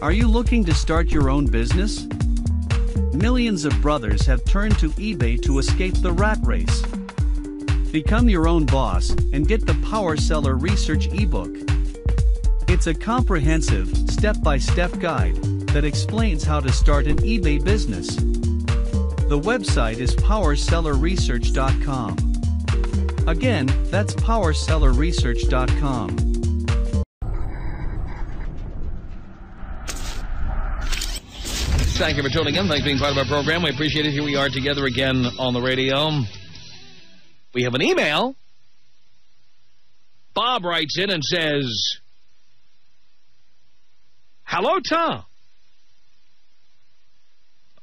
Are you looking to start your own business? Millions of brothers have turned to eBay to escape the rat race. Become your own boss and get the Power Seller Research ebook. It's a comprehensive, step-by-step guide that explains how to start an eBay business. The website is powersellerresearch.com. Again, that's powersellerresearch.com. Thank you for tuning in. Thanks for being part of our program. We appreciate it. Here we are together again on the radio. We have an email. Bob writes in and says, Hello, Tom.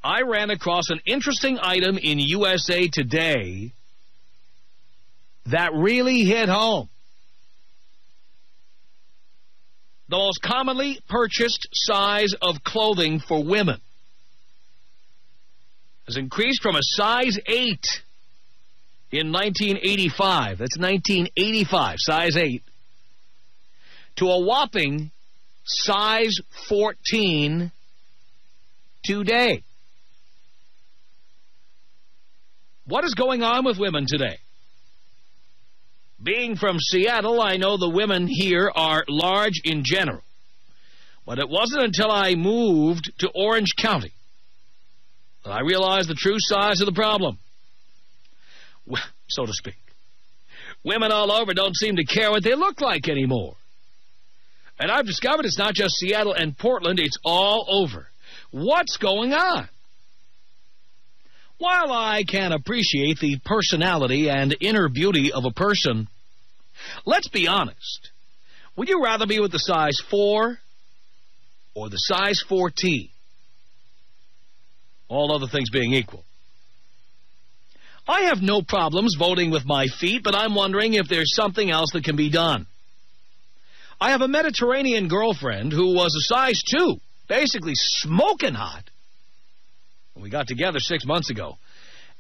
I ran across an interesting item in USA Today that really hit home. The most commonly purchased size of clothing for women has increased from a size 8 in 1985, that's 1985, size 8, to a whopping size 14 today. What is going on with women today? Being from Seattle, I know the women here are large in general. But it wasn't until I moved to Orange County I realize the true size of the problem, so to speak. Women all over don't seem to care what they look like anymore. And I've discovered it's not just Seattle and Portland, it's all over. What's going on? While I can appreciate the personality and inner beauty of a person, let's be honest. Would you rather be with the size 4 or the size 14? All other things being equal. I have no problems voting with my feet, but I'm wondering if there's something else that can be done. I have a Mediterranean girlfriend who was a size 2, basically smoking hot. We got together six months ago.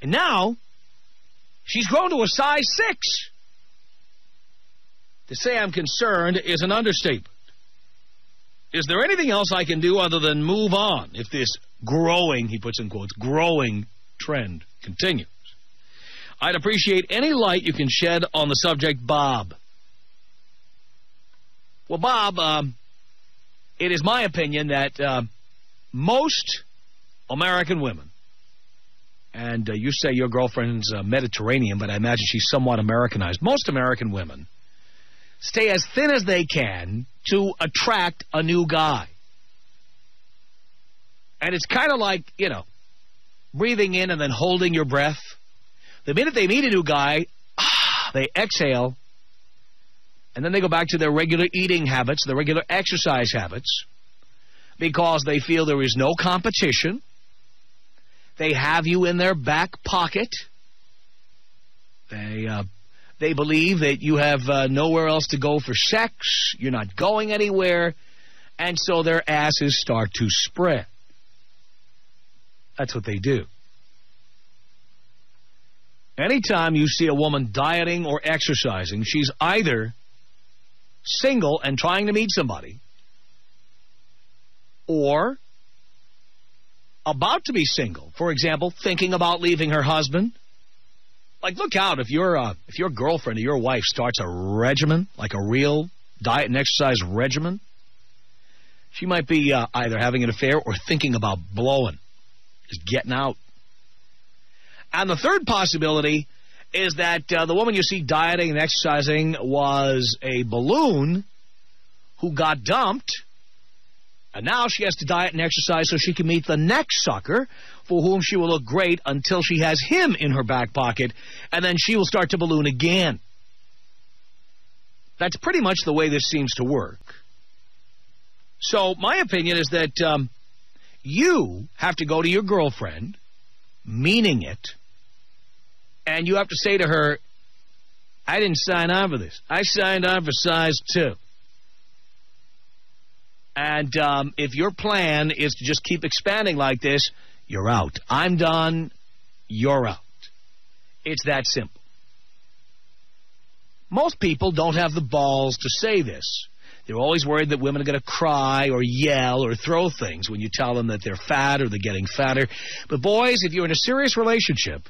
And now, she's grown to a size 6. To say I'm concerned is an understatement. Is there anything else I can do other than move on if this growing, he puts in quotes, growing trend continues. I'd appreciate any light you can shed on the subject, Bob. Well, Bob, um, it is my opinion that uh, most American women, and uh, you say your girlfriend's uh, Mediterranean, but I imagine she's somewhat Americanized. Most American women stay as thin as they can to attract a new guy. And it's kind of like, you know, breathing in and then holding your breath. The minute they meet a new guy, ah, they exhale, and then they go back to their regular eating habits, their regular exercise habits, because they feel there is no competition. They have you in their back pocket. They uh, they believe that you have uh, nowhere else to go for sex. You're not going anywhere. And so their asses start to spread. That's what they do. Anytime you see a woman dieting or exercising, she's either single and trying to meet somebody or about to be single. For example, thinking about leaving her husband. Like, look out if your uh, if your girlfriend or your wife starts a regimen, like a real diet and exercise regimen, she might be uh, either having an affair or thinking about blowing is getting out. And the third possibility is that uh, the woman you see dieting and exercising was a balloon who got dumped, and now she has to diet and exercise so she can meet the next sucker for whom she will look great until she has him in her back pocket, and then she will start to balloon again. That's pretty much the way this seems to work. So my opinion is that um, you have to go to your girlfriend, meaning it, and you have to say to her, I didn't sign on for this. I signed on for size 2. And um, if your plan is to just keep expanding like this, you're out. I'm done. You're out. It's that simple. Most people don't have the balls to say this. They're always worried that women are going to cry or yell or throw things when you tell them that they're fat or they're getting fatter. But boys, if you're in a serious relationship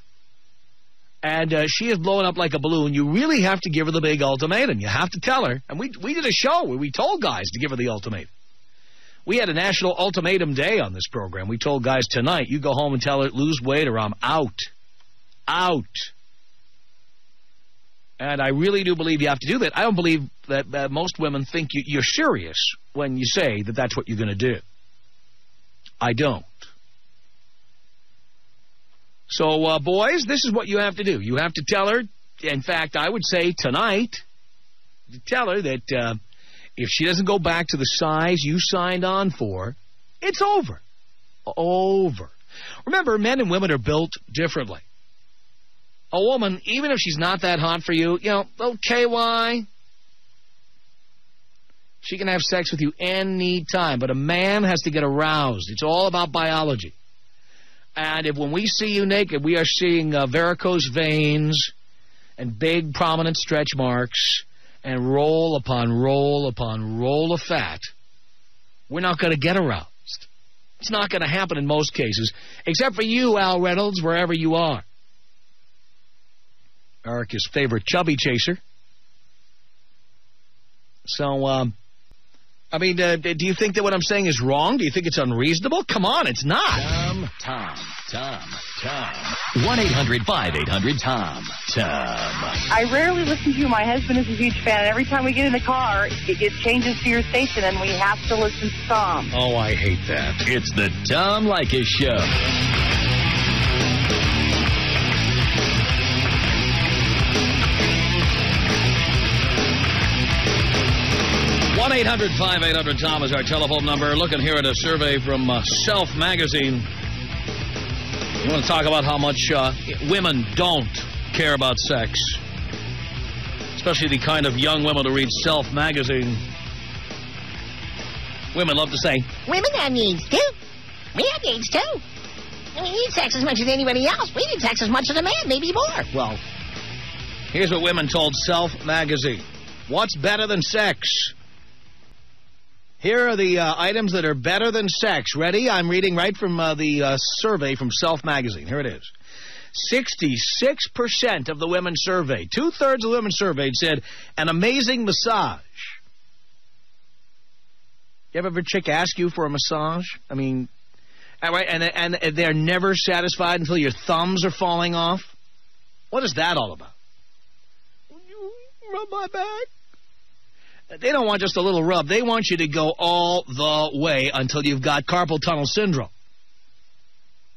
and uh, she is blowing up like a balloon, you really have to give her the big ultimatum. You have to tell her. And we, we did a show where we told guys to give her the ultimatum. We had a national ultimatum day on this program. We told guys tonight, you go home and tell her, lose weight or I'm out. Out. And I really do believe you have to do that. I don't believe that uh, most women think you, you're serious when you say that that's what you're going to do. I don't. So, uh, boys, this is what you have to do. You have to tell her, in fact, I would say tonight, tell her that uh, if she doesn't go back to the size you signed on for, it's over. Over. Remember, men and women are built differently. A woman, even if she's not that hot for you, you know, okay, why? She can have sex with you any time, but a man has to get aroused. It's all about biology. And if when we see you naked, we are seeing uh, varicose veins and big prominent stretch marks and roll upon roll upon roll of fat, we're not going to get aroused. It's not going to happen in most cases, except for you, Al Reynolds, wherever you are. Erica's favorite chubby chaser. So, um, I mean, uh, do you think that what I'm saying is wrong? Do you think it's unreasonable? Come on, it's not. Tom, Tom, Tom, Tom. 1-800-5800-TOM. Tom. I rarely listen to you. My husband is a huge fan. And every time we get in the car, it, it changes to your station, and we have to listen to Tom. Oh, I hate that. It's the Tom Leykis Show. One eight hundred five eight hundred Tom is our telephone number. Looking here at a survey from uh, Self Magazine. You want to talk about how much uh, women don't care about sex, especially the kind of young women who read Self Magazine. Women love to say, Women have needs, too. We have needs, too. We need sex as much as anybody else. We need sex as much as a man, maybe more. well, here's what women told Self Magazine. What's better than sex? Here are the uh, items that are better than sex. Ready? I'm reading right from uh, the uh, survey from Self Magazine. Here it is. 66% of the women surveyed, two-thirds of the women surveyed said an amazing massage. You ever have a chick ask you for a massage? I mean, right, and, and they're never satisfied until your thumbs are falling off? What is that all about? You rub my back? They don't want just a little rub. They want you to go all the way until you've got carpal tunnel syndrome.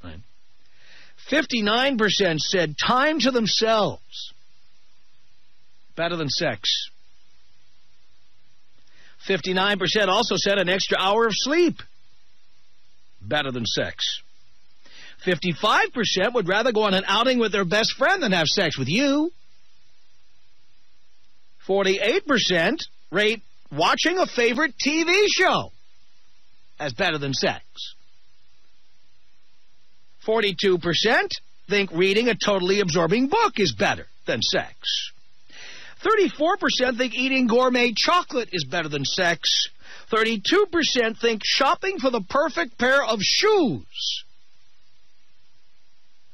Right. 59% said time to themselves. Better than sex. 59% also said an extra hour of sleep. Better than sex. 55% would rather go on an outing with their best friend than have sex with you. 48% rate watching a favorite TV show as better than sex. 42% think reading a totally absorbing book is better than sex. 34% think eating gourmet chocolate is better than sex. 32% think shopping for the perfect pair of shoes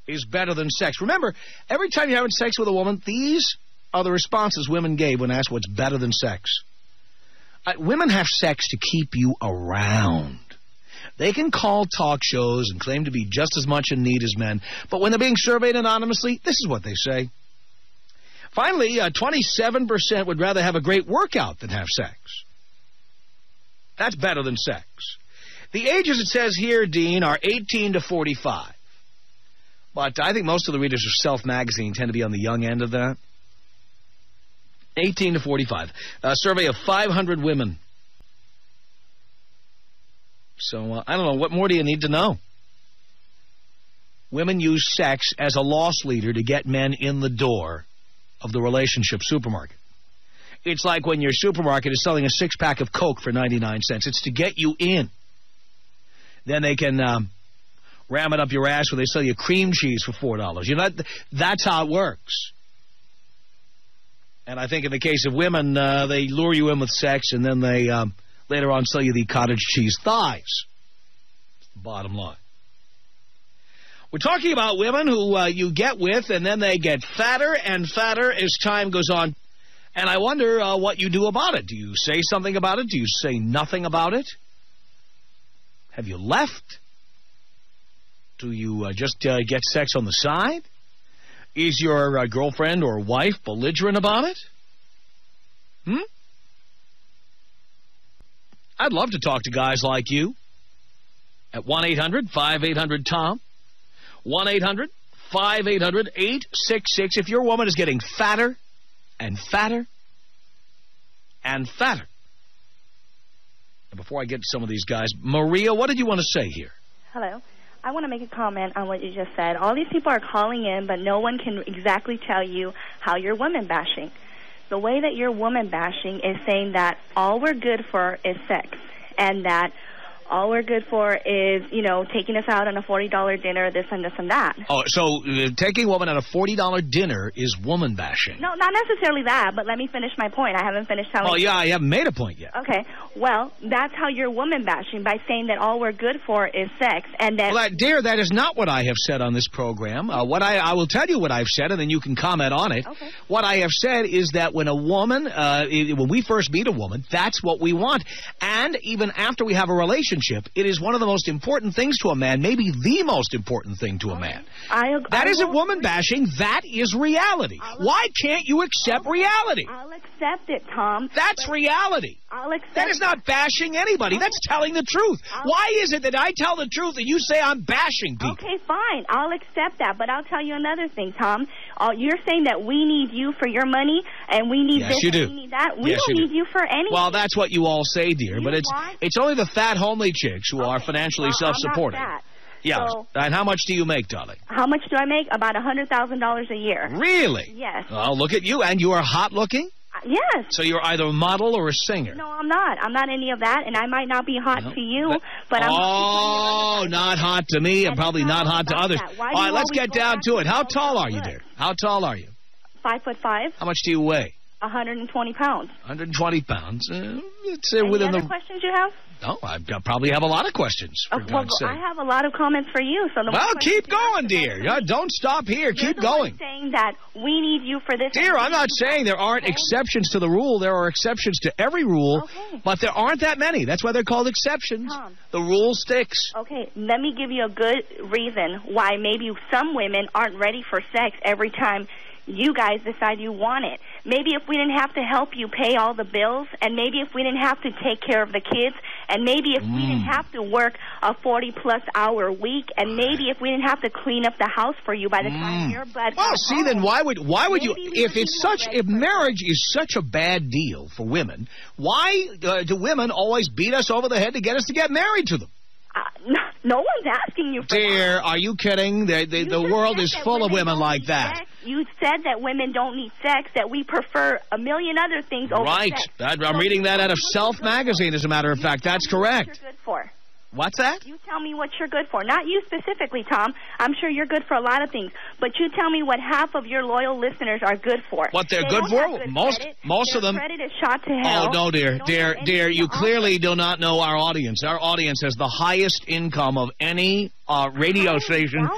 is better than sex. Remember, every time you're having sex with a woman, these are the responses women gave when asked what's better than sex. Uh, women have sex to keep you around. They can call talk shows and claim to be just as much in need as men, but when they're being surveyed anonymously, this is what they say. Finally, uh, 27% would rather have a great workout than have sex. That's better than sex. The ages it says here, Dean, are 18 to 45. But I think most of the readers of Self Magazine tend to be on the young end of that. 18 to 45. A survey of 500 women. So, uh, I don't know. What more do you need to know? Women use sex as a loss leader to get men in the door of the relationship supermarket. It's like when your supermarket is selling a six-pack of Coke for 99 cents. It's to get you in. Then they can um, ram it up your ass where they sell you cream cheese for $4. You know, that's how it works. And I think in the case of women, uh, they lure you in with sex and then they um, later on sell you the cottage cheese thighs. Bottom line. We're talking about women who uh, you get with and then they get fatter and fatter as time goes on. And I wonder uh, what you do about it. Do you say something about it? Do you say nothing about it? Have you left? Do you uh, just uh, get sex on the side? Is your uh, girlfriend or wife belligerent about it? Hmm? I'd love to talk to guys like you at 1-800-5800-TOM. 1-800-5800-866. If your woman is getting fatter and fatter and fatter. And before I get to some of these guys, Maria, what did you want to say here? Hello. I want to make a comment on what you just said. All these people are calling in, but no one can exactly tell you how you're woman bashing. The way that you're woman bashing is saying that all we're good for is sex, and that all we're good for is, you know, taking us out on a $40 dinner, this and this and that. Oh, so uh, taking a woman on a $40 dinner is woman bashing. No, not necessarily that, but let me finish my point. I haven't finished telling Oh, yeah, I haven't made a point yet. Okay, well, that's how you're woman bashing, by saying that all we're good for is sex, and that... Well, that, dear, that is not what I have said on this program. Uh, what I, I will tell you what I've said, and then you can comment on it. Okay. What I have said is that when a woman, uh, when we first meet a woman, that's what we want. And even after we have a relationship, it is one of the most important things to a man, maybe the most important thing to a man. I, That I isn't woman bashing. That is reality. Why can't you accept reality? I'll accept it, Tom. That's reality. I'll That is not bashing anybody. That's telling the truth. Why is it that I tell the truth and you say I'm bashing people? Okay, fine. I'll accept that. But I'll tell you another thing, Tom. Uh, you're saying that we need you for your money, and we need Yes, this you and do. we need that. We Yes, don't you do. need you for anything. Well, that's what you all say, dear, You but it's it's only the fat, homely chicks who are financially well, self-supporting. Yeah. So- and how much do you make, darling? How much do I make? About a $100,000 a year. Really? Yes. Well, look at you, and you are hot-looking. Uh, Yes. So you're either a model or a singer. No, I'm not. I'm not any of that, and I might not be hot No, to you, but- but I'm. oh, not hot to me, and probably not hot to others. All right, let's get down to it. How tall are you, dear? How tall are you? Five foot five, How much do you weigh? 120 pounds. 120 pounds. Uh, it's uh, Any within other the. questions you have? No, I probably have a lot of questions. Uh, well. I have a lot of comments for you. So the Well, keep going, dear. Yeah, don't stop here. You're keep going. Saying that we need you for this. Dear, I'm not saying there aren't Okay? exceptions to the rule. There are exceptions to every rule, Okay. but there aren't that many. That's why they're called exceptions. Tom. The rule sticks. Okay, let me give you a good reason why maybe some women aren't ready for sex every time you guys decide you want it. Maybe if we didn't have to help you pay all the bills, and maybe if we didn't have to take care of the kids, and maybe if we didn't have to work a 40 plus hour week, and maybe if we didn't have to clean up the house for you by the time your butt Well, see, then why would why would you if it's such if marriage is such a bad deal for women, why uh, do women always beat us over the head to get us to get married to them? Uh, no, one's asking you for that. Dear, are you kidding? The the, You the world is that full of women like that. sex. You said that women don't need sex, that we prefer a million other things over Right. sex. That- So I'm reading that out of Self magazine, as a matter of fact. That's correct. good for. What's that? You tell me what you're good for. Not you specifically, Tom. I'm sure you're good for a lot of things. But you tell me what half of your loyal listeners are good for. What they're They good for? good Most- credit. most Their of them- credit is shot to oh, hell. Oh no, dear, dear, dear! You clearly do not know our audience. Our audience has the highest income of any uh, radio station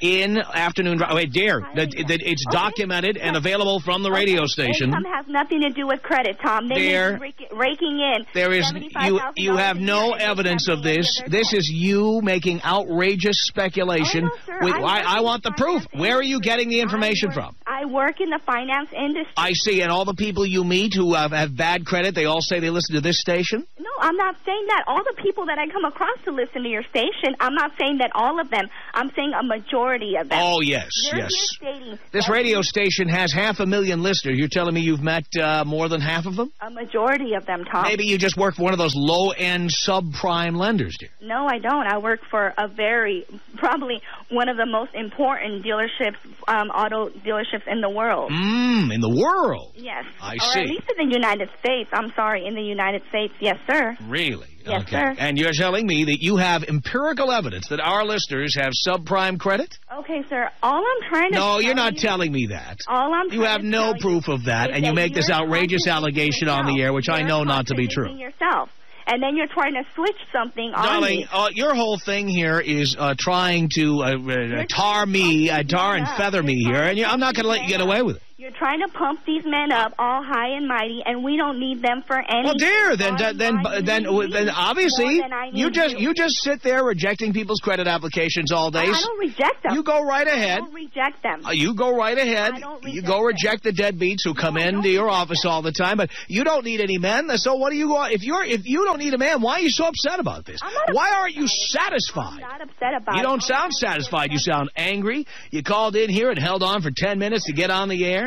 in afternoon. dri- Wait, dear, that, that it's Okay. documented and available from the radio Okay, station. Income has nothing to do with credit, Tom. They There- may be rake- raking in. There is you. You have no evidence of this. This is you making outrageous speculation. Oh, no, with, I I, work I in want the proof. Where are you getting the information I work, from? I work in the finance industry. I see, and all the people you meet who have, have bad credit, they all say they listen to this station. No, I'm not saying that. All the people that I come across to listen to your station, I'm not saying that all of them. I'm saying a majority of them. Oh yes, They're yes. This radio station has half a million listeners. You're telling me you've met uh, more than half of them? A majority of them, Tom. Maybe you just work for one of those low-end subprime lenders, dear. No, I don't. I work for a very, probably one of the most important dealerships, um, auto dealerships in the world. Mmm, in the world. Yes. I or see. at least in the United States. I'm sorry, in the United States. Yes, sir. Really? Yes, okay. sir. And you're telling me that you have empirical evidence that our listeners have subprime credit? Okay, sir. All I'm trying to No, you're not you, telling me that. All I'm You have to no proof of that, and you make this outrageous allegation on the air, which I You're know not to be true. Yourself. And then you're trying to switch something on Darling, me. uh, your whole thing here is uh, trying to uh, uh, tar me, uh, tar and feather me here, and you, I'm not going to let you get away with it. You're trying to pump these men up all high and mighty, and we don't need them for any. Well, dear, then bottom then then then obviously I you just you. you just sit there rejecting people's credit applications all day. I don't reject them. You go right ahead. I don't reject them. Uh, you go right ahead. I don't You reject go them. reject the deadbeats who come No, I into your office them. all the time, but you don't need any men. So what do you go? If you're if you don't need a man, why are you so upset about this? I'm not Why aren't you satisfied? I'm not upset about You don't All sound satisfied. You sound angry. You called in here and held on for 10 minutes to get on the air.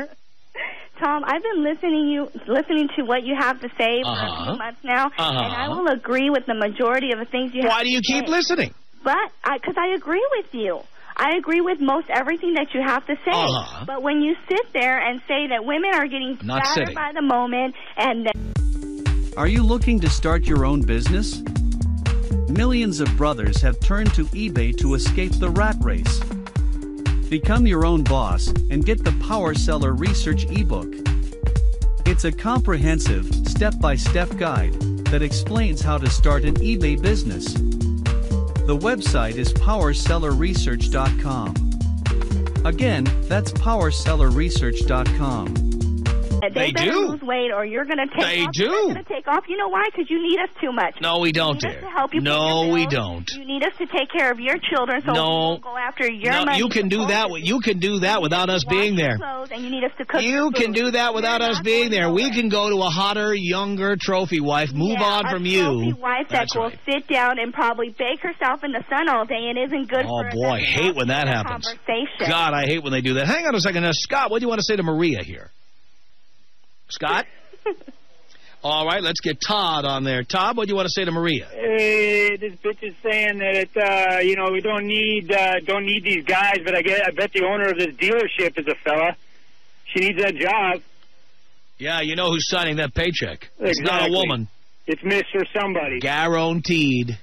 Tom, I've been listening you listening to what you have to say for a Uh-huh. few months now, Uh-huh. and I will agree with the majority of the things you have Why do you to keep say. listening? But because I, agree with you. I agree with most everything that you have to say. Uh-huh. But when you sit there and say that women are getting I'm fatter by the moment and that Are you looking to start your own business? Millions of brothers have turned to eBay to escape the rat race. Become your own boss and get the Power Seller Research ebook. It's a comprehensive, step by step guide that explains how to start an eBay business. The website is powersellerresearch.com. Again, that's powersellerresearch.com. they, They better do. lose weight or you're going to take They off. do. You're going to take off. You know why? Because you need us too much. No, we don't, dear. to help you No, we don't. You need us to take care of your children so No. we go after your No, money. you can do that. You can do that without us being there. and you need us to cook You can do that without us being there. We can go to a hotter, younger trophy wife, move Yeah, on a from trophy you. wife that That's will right. sit down and probably bake herself in the sun all day and isn't good Oh, boy, I hate when that happens. God, I hate when they do that. Hang on a second. Now, Scott, what do you want to say to Maria here? Scott? All right, let's get Todd on there. Todd, what do you want to say to Maria? Hey, this bitch is saying that it, uh, you know we don't need uh, don't need these guys, but I get I bet the owner of this dealership is a fella. She needs that job. Yeah, you know who's signing that paycheck. It's not a woman. It's Mister Somebody. Guaranteed.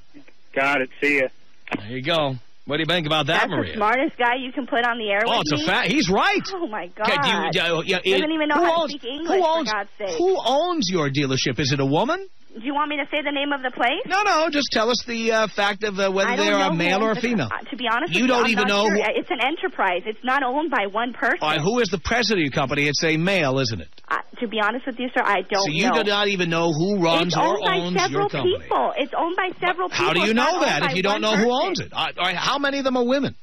Got it. See ya. There you go. What do you think about that, That's Maria? the smartest guy you can put on the air oh, it's a fact. He's right. Oh my God! Do you- uh, yeah, yeah, it- Doesn't even know how to speak English. Who for God's sake. who owns your dealership? Is it a woman? Do you want me to say the name of the place? No, no. Just tell us the uh, fact of uh, whether they're a male or a the- female. uh, to be honest, You with don't I'm even know Sure. who- It's an enterprise. It's not owned by one person. Right, who is the president of your company? It's a male, isn't it? Uh, to be honest with you, sir, I don't know. so you know. do not even know who runs it's or owned by owns several your company. people. It's owned by several people. How do you know that if you don't know who owns it? How many of them are women?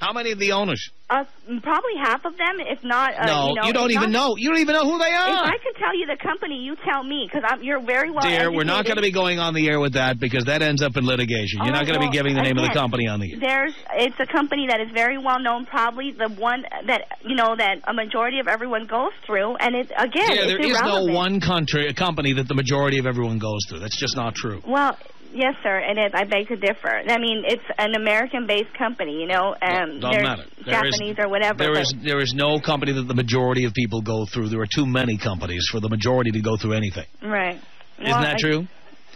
How many of the owners? Uh, probably half of them, if not. Uh, no, you, know, don't even not- know. You don't even know who they are. If. I could tell you the company, you tell me because you're very well. Dear, we're not going to be going on the air with that because that ends up in litigation. You're not going to be giving the name of the company on the air. There's, it's a company that is very well known, probably the one that you know that a majority of everyone goes through, and it again, Dear, it's there is no one country, a company that the majority of everyone goes through. That's just not true. Well, yes, sir, it is. I beg to differ. I mean, it's an American-based company, you know, um, Doesn't there's matter. There is- Japanese or whatever. There is, there is no company that the majority of people go through. There are too many companies for the majority to go through anything. right. Isn't Well, that I- true?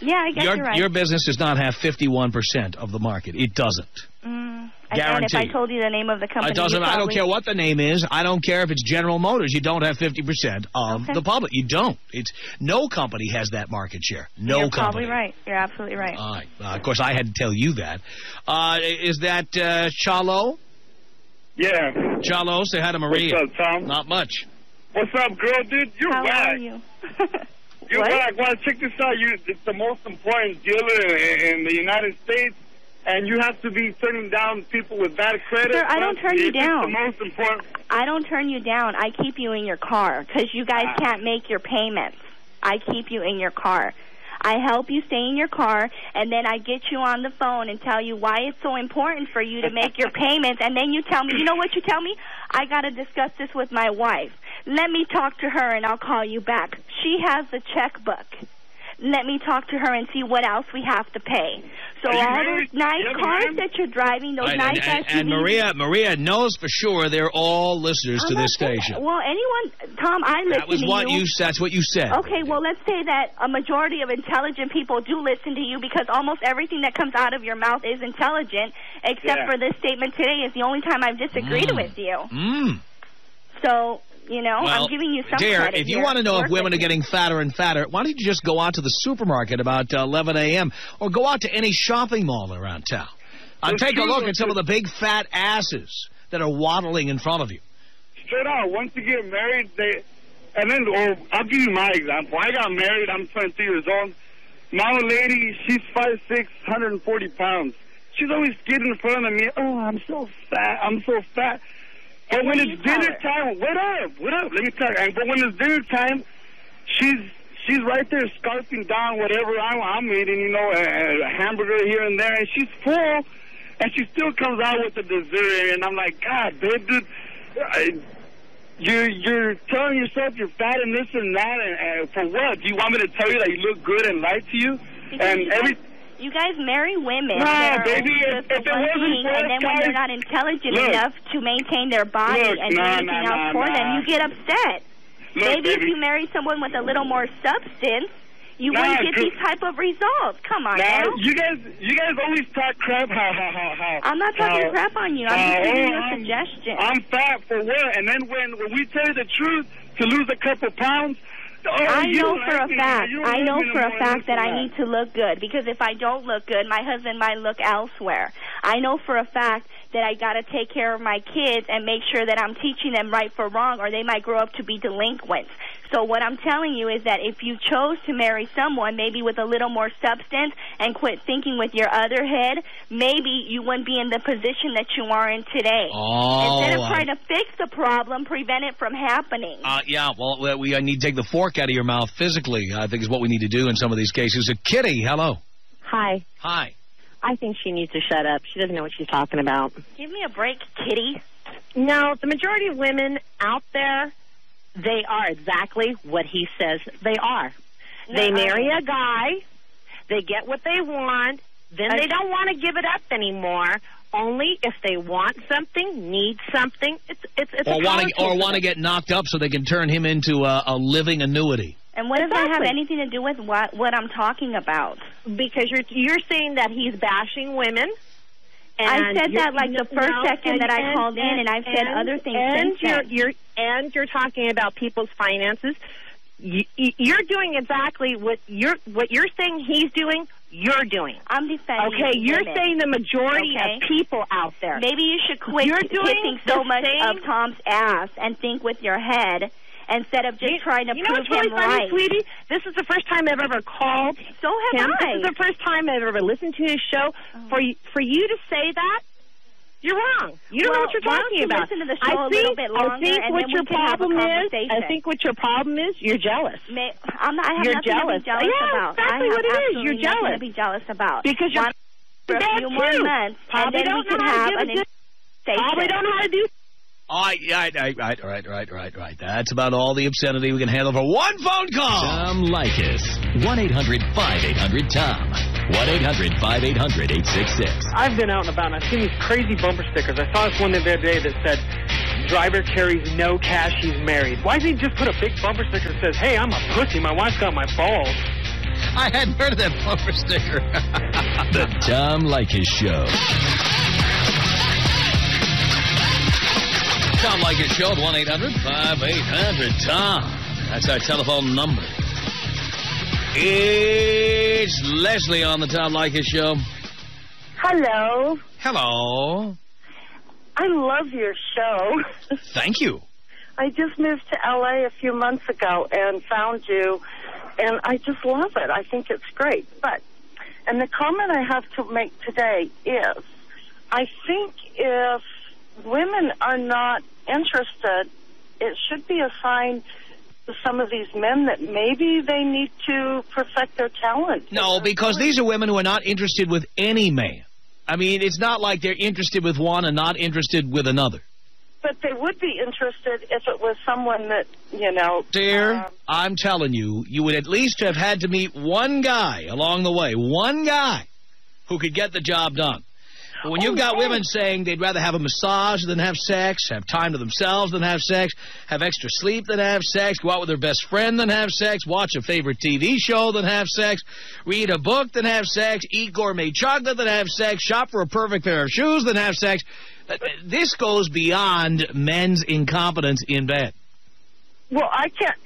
Yeah, I guess your you're right. your business does not have 51% of the market. It doesn't. Mm, again, if I told you the name of the company, It doesn't. you I don't care what the name is. I don't care if it's General Motors. You don't have 50% of Okay. the public. You don't. It's no company has that market share. No You're company. probably right. You're absolutely right. All right. Uh, of course, I had to tell you that. Uh, is that uh, Chalo? Yeah. Chalo, say hi to Maria. What's up, Tom? Not much. What's up, girl, dude? You're How whack. are you? You're What? whack. Well, check this out. You, it's the most important dealer in, in the United States, and you have to be turning down people with bad credit. Sir, I don't turn you down. the most important. I don't turn you down. I keep you in your car because you guys Ah. can't make your payments. I keep you in your car. I help you stay in your car, and then I get you on the phone and tell you why it's so important for you to make your payments. And then you tell me, you know what you tell me? I got to discuss this with my wife. Let me talk to her, and I'll call you back. She has the checkbook. Let me talk to her and see what else we have to pay. So all married? those nice You cars man? that you're driving, those Right, nice and, and, SUVs. and Maria, Maria knows for sure they're all listeners I'm to this saying- station. Well, anyone, Tom, I listen That was to what you. you. That's what you said. Okay, well, let's say that a majority of intelligent people do listen to you because almost everything that comes out of your mouth is intelligent, except Yeah. for this statement today is the only time I've disagreed Mm. with you. Mm. So, you know, Well, I'm giving you some dear, credit if you want to know if women are getting fatter and fatter, why don't you just go out to the supermarket about uh, 11 a.m. or go out to any shopping mall around town and It's take a look at some of the big fat asses that are waddling in front of you. straight out, once you get married, they, and then, oh, I'll give you my example. I got married, I'm 23 years old. My old lady, she's 5'6", 140 pounds. She's always getting in front of me, oh, I'm so fat, I'm so fat. But And when it's dinner time, what up, what up, let me tell you. But when it's dinner time, she's she's right there scarfing down whatever I'm, I'm eating, you know, a, a hamburger here and there, and she's full, and she still comes out with the dessert, and I'm like, God, babe, dude, I, you're you're telling yourself you're fat and this and that, and, and for what? Do you want me to tell you that you look good and lie to you? Because and every you guys marry women Nah, baby, if- if it wasn't for and then when they're not intelligent Look. enough to maintain their body Look, and do nah, anything nah, else nah, for them, you get upset. look, Maybe if you marry someone with a little more substance, you Nah, wouldn't get these type of results. Come on now now. you guys you guys always talk crap. How how how how? I'm not talking how- crap on you. I'm how, just giving you a I'm- suggestion. I'm fat for what? And then when when we tell you the truth to lose a couple pounds. Oh, I know for a like me, fact. I know for a fact this that I need to look good because if I don't look good, my husband might look elsewhere. I know for a fact that I got to take care of my kids and make sure that I'm teaching them right for wrong or they might grow up to be delinquents. So what I'm telling you is that if you chose to marry someone maybe with a little more substance and quit thinking with your other head, maybe you wouldn't be in the position that you are in today. Oh, Instead of uh, trying to fix the problem, prevent it from happening. Uh, yeah, well, we- we uh, need to take the fork out of your mouth physically, I think is what we need to do in some of these cases. Uh, Kitty, hello. Hi. Hi. I think she needs to shut up. She doesn't know what she's talking about. Give me a break, kitty. No, the majority of women out there, they are exactly what he says they are. They No, I- marry a guy, they get what they want, then they don't want to give it up anymore. Only if they want something, need something. It's it's it's Or a want to or want to get knocked up so they can turn him into a, a living annuity. And what does that have anything to do with what what I'm talking about? because you're you're saying that he's bashing women. I said that, like, the first second that I called in, and I've said other things And since you're, then. you're and you're talking about people's finances. You, you're doing exactly what you're what you're saying he's doing. You're doing. I'm defending. Okay, you're women. saying the majority Okay. of people out there. maybe you should quit You're doing kissing so much of Tom's ass and think with your head instead of just You- trying to you know prove what's really him funny, right. sweetie? This is the first time I've ever called So have him. I. This is the first time I've ever listened to his show. Oh. For you, for you to say that, you're wrong. You don't know what you're talking you about. listen to the show I a think, little bit longer, I think what your we can have a problem is. I think what your problem is. You're jealous. May, I'm not, I have You're nothing jealous. to be jealous Yeah, about. exactly what it is. You're jealous. to be jealous about. Because you're Why for a few more too. months, Probably and then don't we know to have an a. Probably don't know how to do. All right, right, right, right, right, right, right, right. That's about all the obscenity we can handle for one phone call. Tom Leykis. 1-800-5800-TOM. 1-800-5800-866. I've been out and about and I've seen these crazy bumper stickers. I saw this one the other day that said, driver carries no cash, he's married. Why doesn't he just put a big bumper sticker that says, hey, I'm a pussy, my wife's got my balls? I hadn't heard of that bumper sticker. The Tom Leykis Show. Tom Leykis Show at 1-800-5800-TOM. That's our telephone number. It's Leslie on the Tom Leykis Show. Hello. Hello. I love your show. Thank you. I just moved to LA a few months ago and found you, and I just love it. I think it's great. But, and the comment I have to make today is, I think if women are not interested, it should be a sign to some of these men that maybe they need to perfect their talent. No, because these are women who are not interested with any man. I mean, it's not like they're interested with one and not interested with another. but they would be interested if it was someone that you know. Dear, um, I'm telling you, you would at least have had to meet one guy along the way, one guy who could get the job done. When you've got women saying they'd rather have a massage than have sex, have time to themselves than have sex, have extra sleep than have sex, go out with their best friend than have sex, watch a favorite TV show than have sex, read a book than have sex, eat gourmet chocolate than have sex, shop for a perfect pair of shoes than have sex, this goes beyond men's incompetence in bed. Well, I can't.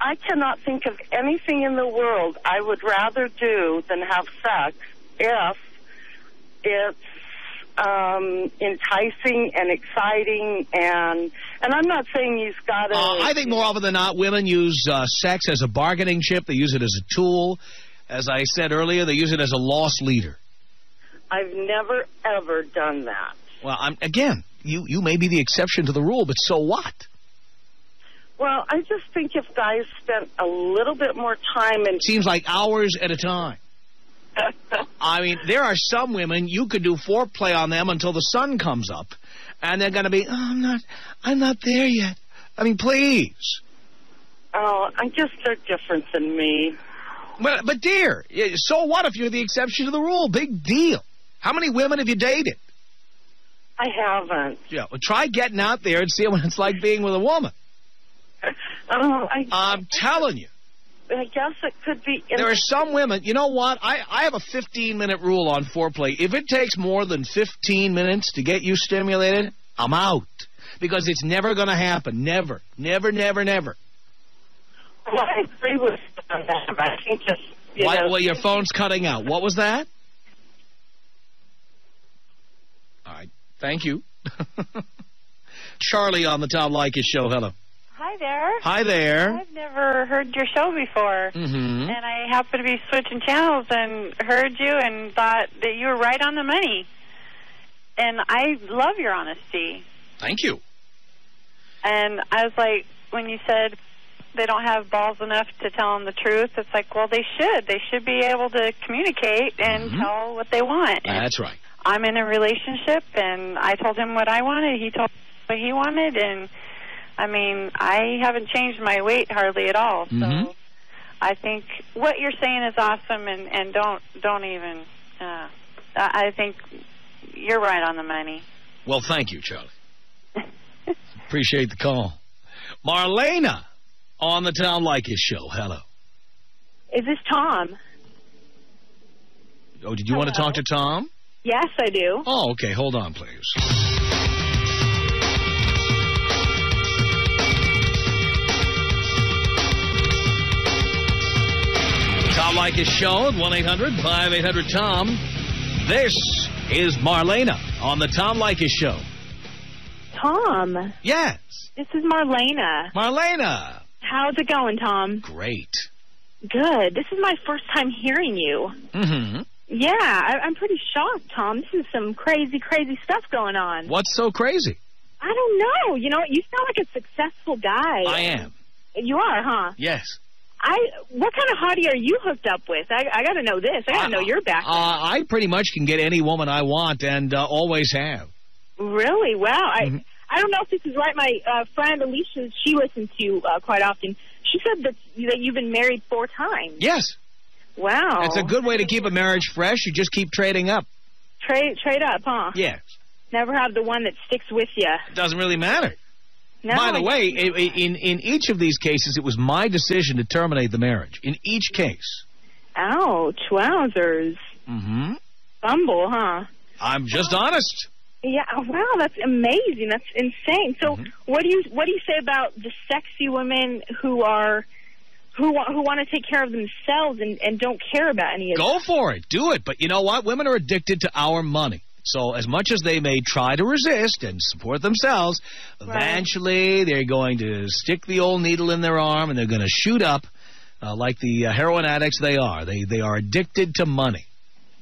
I cannot think of anything in the world I would rather do than have sex if it's um, enticing and exciting and and I'm not saying he's got to. Uh, I think more often than not, women use uh, sex as a bargaining chip. They use it as a tool. As I said earlier, they use it as a loss leader. I've never ever done that. Well, I'm, again, you, you may be the exception to the rule, but so what? Well, I just think if guys spent a little bit more time and Seems like hours at a time. I mean, there are some women you could do foreplay on them until the sun comes up, and they're going to be, oh, I'm not, I'm not there yet. I mean, please. oh, I guess they're different than me. But, but dear, so what if you're the exception to the rule? Big deal. How many women have you dated? I haven't. Yeah, well, try getting out there and see what it's like being with a woman. Oh, I, I'm telling you. I guess it could be. There are some women, you know what? I, I have a 15-minute rule on foreplay. If it takes more than 15 minutes to get you stimulated, I'm out. Because it's never going to happen. Never. Never, never, never. Well, I agree with that. I think just you Why, well, your phone's cutting out. What was that? All right. Thank you. Charlie on the Tom Leykis show. Hello. Hi there. Hi there. I've never heard your show before. Mm-hmm. And I happened to be switching channels and heard you and thought that you were right on the money. And I love your honesty. Thank you. And I was like, when you said they don't have balls enough to tell them the truth, it's like, well, they should. They should be able to communicate and Mm-hmm. tell what they want. And That's right. I'm in a relationship, and I told him what I wanted. He told me what he wanted, and I mean, I haven't changed my weight hardly at all. So Mhm. I think what you're saying is awesome, and and don't don't even. Uh, I I think you're right on the money. Well, thank you, Charlie. Appreciate the call. Marlena on the Tom Leykis show. Hello. Is this Tom? Oh, did you want to talk to Tom? Yes, I do. Oh, okay. Hold on, please. Tom Leykis show at 1-800-5800-TOM. This is Marlena on the Tom Leykis show. Tom. Yes. This is Marlena. Marlena. How's it going, Tom? Great. Good. This is my first time hearing you. Mm-hmm. Yeah, I, I'm pretty shocked, Tom. This is some crazy, crazy stuff going on. What's so crazy? I don't know. You know, you sound like a successful guy. I am. You are, huh? Yes. I. What kind of hottie are you hooked up with? I, I got to know this. I got to know your Uh, background. I pretty much can get any woman I want and uh, always have. Really? Wow. I Mm-hmm. I don't know if this is right. My uh, friend Alicia, she listens to you uh, quite often. She said that that you've been married four times. Yes. Wow. It's a good way to keep a marriage fresh. You just keep trading up. Trade trade up, huh? Yes. Never have the one that sticks with you. It doesn't really matter. No, By the way, in, in each of these cases, it was my decision to terminate the marriage. In each case. Ouch, wowzers. Mm-hmm. Bumble, huh? I'm just honest. Yeah, wow, that's amazing. That's insane. So, Mm-hmm. what do you what do you say about the sexy women who are who want who want to take care of themselves and and don't care about any of Go for it. Do it. But you know what? Women are addicted to our money. So as much as they may try to resist and support themselves, eventually they're going to stick the old needle in their arm and they're going to shoot up uh, like the uh, heroin addicts they are. They they are addicted to money.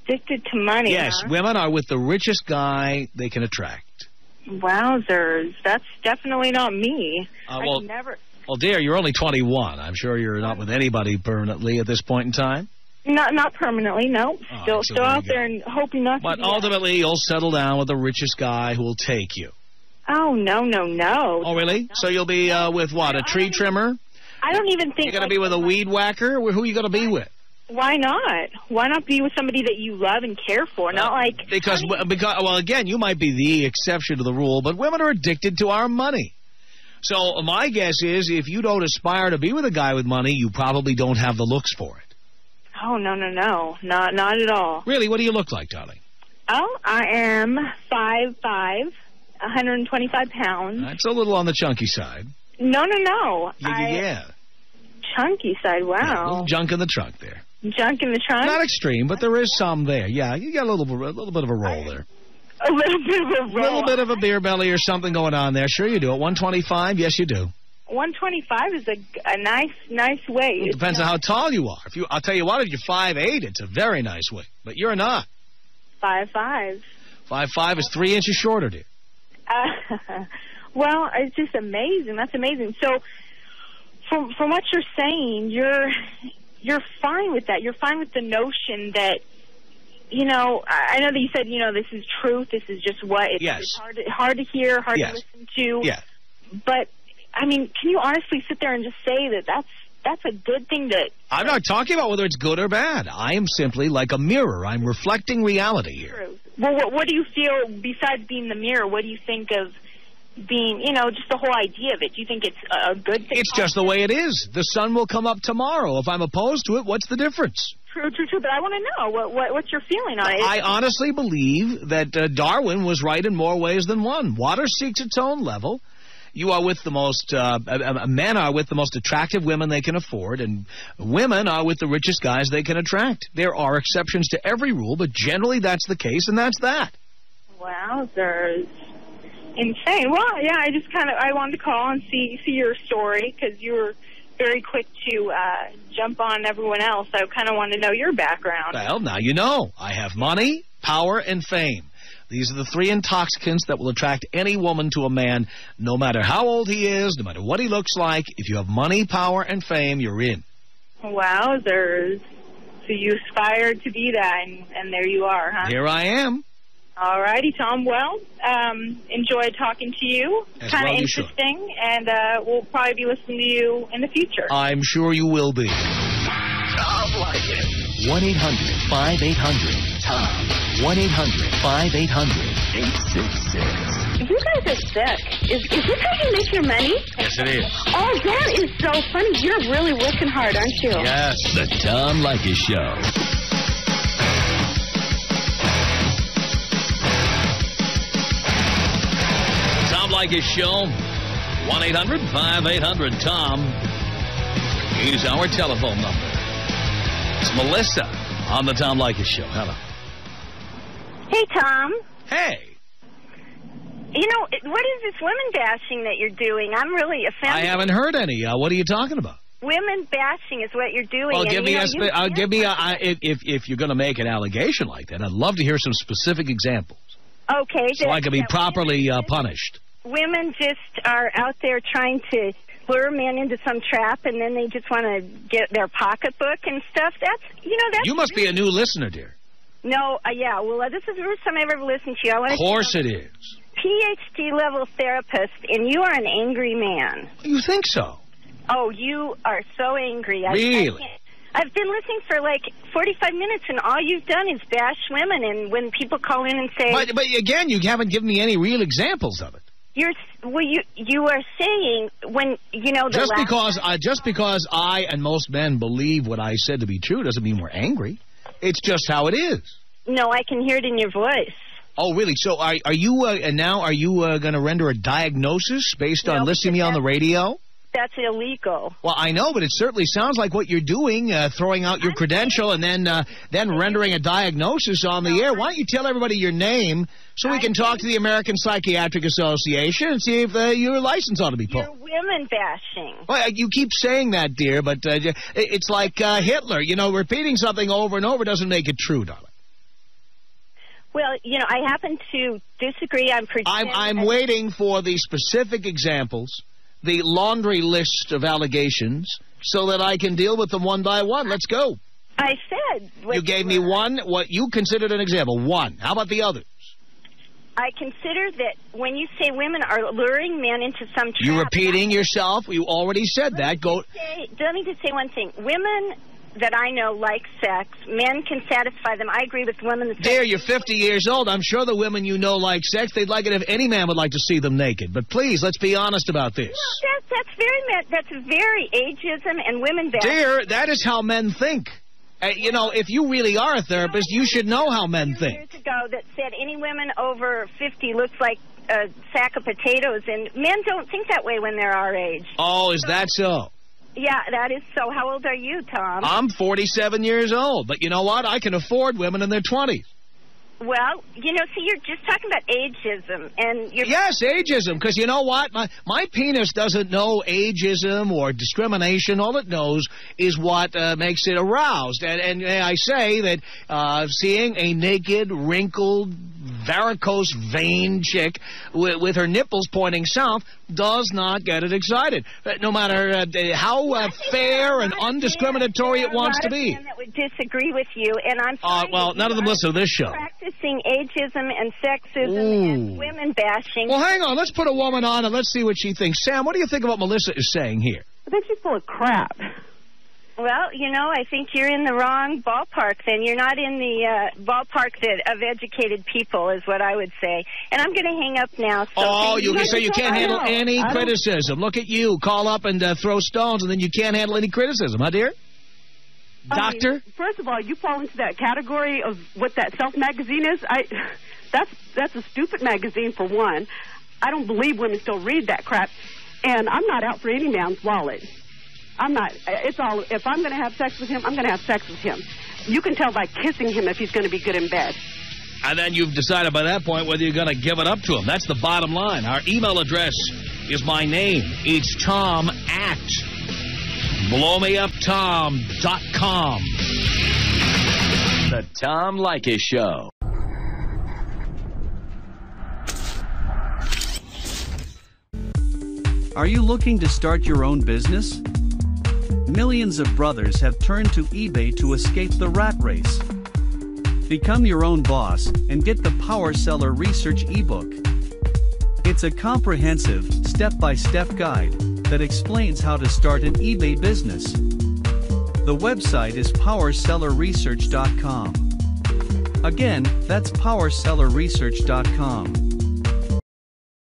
addicted to money? yes, huh? women are with the richest guy they can attract. Wowzers, that's definitely not me. Uh, I well- could never. Well, dear, you're only 21. I'm sure you're not with anybody permanently at this point in time. Not not permanently, no. Oh, still still out there and hoping not But ultimately, you'll settle down with the richest guy who will take you. Oh no, no, no. Oh, really? So you'll be uh, with what? A tree trimmer? I don't even think. You're going to be with a weed whacker? Who are you going to be with? Why not? Why not be with somebody that you love and care for? Not like Because, because, well, again, you might be the exception to the rule, but women are addicted to our money. So my guess is if you don't aspire to be with a guy with money, you probably don't have the looks for it. Oh no, no, no, not not at all. Really, what do you look like, darling? Oh, I am five five, 125 pounds. That's a little on the chunky side. No, no, no. Yeah, I, yeah. Chunky side. Wow. little junk in the trunk there. Junk in the trunk. Not extreme, but there is some there. Yeah, you got a little, a little bit of a roll there. a little bit of a A little bit of a beer belly or something going on there. Sure you do. At 125, yes you do. 125 is a, a nice, nice weight. It depends on how tall you are. If you, I'll tell you what, if you're 5'8", it's a very nice weight. But you're not. Five five. 5'5", is three inches shorter, dear. Uh, well, it's just amazing. That's amazing. So, from from what you're saying, you're you're fine with that. You're fine with the notion that. You know, I I know that you said, you know, this is truth. This is just what it's, Yes. it's hard to, hard to hear, hard Yes. to listen to. Yeah. But I mean, can you honestly sit there and just say that that's that's a good thing to I'm not talking about whether it's good or bad. I am simply like a mirror. I'm reflecting reality here. Well, what, what do you feel besides being the mirror? What do you think of being, you know, just the whole idea of it? Do you think it's a a good thing? It's just the way it is. The sun will come up tomorrow. If I'm opposed to it, what's the difference? True, true, true. But I want to know what, what what's your feeling on it. I honestly believe that uh, Darwin was right in more ways than one. Water seeks its own level. You are with the most, uh, uh, uh, men are with the most attractive women they can afford, and women are with the richest guys they can attract. There are exceptions to every rule, but generally that's the case, and that's that. Wowzers. Insane. Well, yeah, I just kind of I wanted to call and see see your story because you were very quick to uh, jump on everyone else. I kind of wanted to know your background. Well, now you know. I have money, power, and fame. These are the three intoxicants that will attract any woman to a man, no matter how old he is, no matter what he looks like. If you have money, power, and fame, you're in. Wowzers. So you aspired to be that, and, and there you are, huh? Here I am. All righty, Tom. Well, um, enjoyed talking to you. As kind of well you interesting, and uh, we'll probably be listening to you in the future. I'm sure you will be. Tom Leykis. 1-800-5800-TOM. 1-800-5800-866. You guys are sick. Is, is this how you make your money? Yes, it is. Oh, that is so funny. You're really working hard, aren't you? Yes. The Tom Leykis Show. Tom Leykis Show. 1-800-5800-TOM is our telephone number. It's Melissa on the Tom Leykis Show. Hello. Hey, Tom. Hey. You know, what is this women bashing that you're doing? I'm really offended. I haven't heard any. Uh, what are you talking about? Women bashing is what you're doing. Well, and, give you me know, a, you uh, give me a, I, if if you're going to make an allegation like that, I'd love to hear some specific examples Okay. so that- I can be properly uh, punished. Women just are out there trying to lure men into some trap, and then they just want to get their pocketbook and stuff. That's, you know, that's... You must be a new listener, dear. No, uh, yeah, well, uh, this is the first time I've ever listened to you. I Of course it is. PhD level therapist, and you are an angry man. You think so? Oh, you are so angry. I, Really? I I've been listening for like 45 minutes, and all you've done is bash women. And when people call in and say, But but again, you haven't given me any real examples of it. "You're," well, you you are saying when you know the Just because I just because I and most men believe what I said to be true doesn't mean we're angry. It's just how it is. No, I can hear it in your voice. Oh, really? So are are you uh, and now are you uh, going to render a diagnosis based on listening to me on the radio? That's illegal. Well, I know, but it certainly sounds like what you're doing, uh, throwing out your credential and then uh, then rendering a diagnosis on the air. Why don't you tell everybody your name so we can talk to the American Psychiatric Association and see if uh, your license ought to be pulled? You're women bashing. Well, uh, you keep saying that, dear, but uh, it's like uh, Hitler. You know, repeating something over and over doesn't make it true, darling. Well, you know, I happen to disagree. I'm I'm. I'm waiting for the specific examples, the laundry list of allegations, so that I can deal with them one by one. Let's go. I said. You gave me one, what you considered an example. One. How about the others? I consider that when you say women are luring men into some trap, You're repeating yourself? You already said that. Go. say, let me just say one thing. Women that I know like sex. Men can satisfy them. I agree with women that say Dear, you're 50 years old. I'm sure the women you know like sex. They'd like it if any man would like to see them naked. But please, let's be honest about this. that, that's very that's very ageism and women bashing. Dear, that is how men think. Uh, you know, if you really are a therapist, you should know how men think. years ago that said any women over 50 looks like a sack of potatoes, and men don't think that way when they're our age. Oh, is that so? Yeah, that is so. How old are you, Tom? I'm 47 years old, but you know what? I can afford women in their 20s. well, you know, see, you're just talking about ageism, and you're Yes, ageism, because you know what? My, my penis doesn't know ageism or discrimination. All it knows is what uh, makes it aroused. And, and I say that uh, seeing a naked, wrinkled, varicose vein chick with, with her nipples pointing south does not get it excited. Uh, No matter uh, how uh, fair and undiscriminatory it wants to be. men that would disagree with you, and I'm Uh, well, none of them listen to this show. Practicing ageism and sexism Ooh. and women bashing. Well, hang on. Let's put a woman on and let's see what she thinks. Sam, what do you think of what Melissa is saying here? I think she's full of crap. Well, you know, I think you're in the wrong ballpark. Then you're not in the uh, ballpark that of educated people, is what I would say. And I'm going to hang up now. So Oh, thank you so you can't I handle any criticism. Look at you. Call up and uh, throw stones, and then you can't handle any criticism, huh, dear? I Doctor? mean, first of all, you fall into that category of what that Self magazine is. I, that's that's a stupid magazine for one. I don't believe women still read that crap, and I'm not out for any man's wallet. I'm not. It's all. If I'm going to have sex with him, I'm going to have sex with him. You can tell by kissing him if he's going to be good in bed. And then you've decided by that point whether you're going to give it up to him. That's the bottom line. Our email address is my name. It's Tom at blowmeuptom.com. The Tom Leykis Show. Are you looking to start your own business? Millions of brothers have turned to eBay to escape the rat race. Become your own boss and get the Power Seller Research ebook. It's a comprehensive, step by step guide that explains how to start an eBay business. The website is powersellerresearch.com. Again, that's powersellerresearch.com.